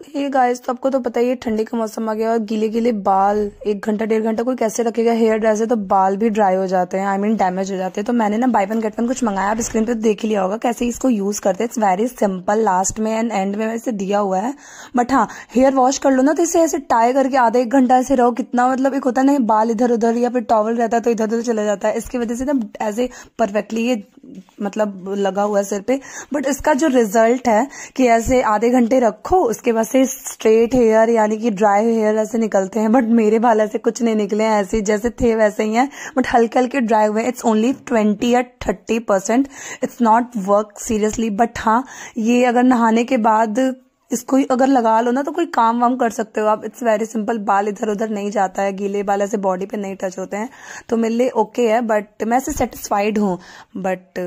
ये गाइस तो आपको तो पता ही है, ठंडी का मौसम आ गया और गीले गीले बाल, एक घंटा, डेढ़ घंटा कोई कैसे रखेगा हेयर ड्राई से तो बाल भी ड्राई हो जाते हैं आई मीन डैमेज हो जाते हैं। तो मैंने ना बाई वन गेट वन कुछ मंगाया, आप स्क्रीन पे तो देख ही लिया होगा कैसे इसको यूज़ करते हैं। इट्स वेरी सिंपल लास्ट में एंड एंड में वैसे दिया हुआ है। बट हाँ हेयर वॉश कर लो ना तो इसे ऐसे टाई करके आधा एक घंटा ऐसे रहो, कितना मतलब एक होता है ना, बाल इधर उधर या फिर टॉवल रहता है तो इधर उधर चला जाता है। इसकी वजह से ना ऐसे परफेक्टली ये मतलब लगा हुआ है सिर पे। बट इसका जो रिज़ल्ट है कि ऐसे आधे घंटे रखो, उसके बाद से स्ट्रेट हेयर यानी कि ड्राई हेयर ऐसे निकलते हैं। बट मेरे बाल ऐसे कुछ नहीं निकले हैं, ऐसे जैसे थे वैसे ही हैं। बट हल्के हल्के ड्राई हुए इट्स ओनली ट्वेंटी या thirty percent it's not work seriously but हाँ ये अगर नहाने के बाद इसको अगर लगा लो ना तो कोई काम वाम कर सकते हो आप। इट्स वेरी सिंपल बाल इधर उधर नहीं जाता है, गीले बाल ऐसे बॉडी पे नहीं टच होते हैं। तो मेरे लिए ओके है बट मैं ऐसे सेटिस्फाइड हूँ। बट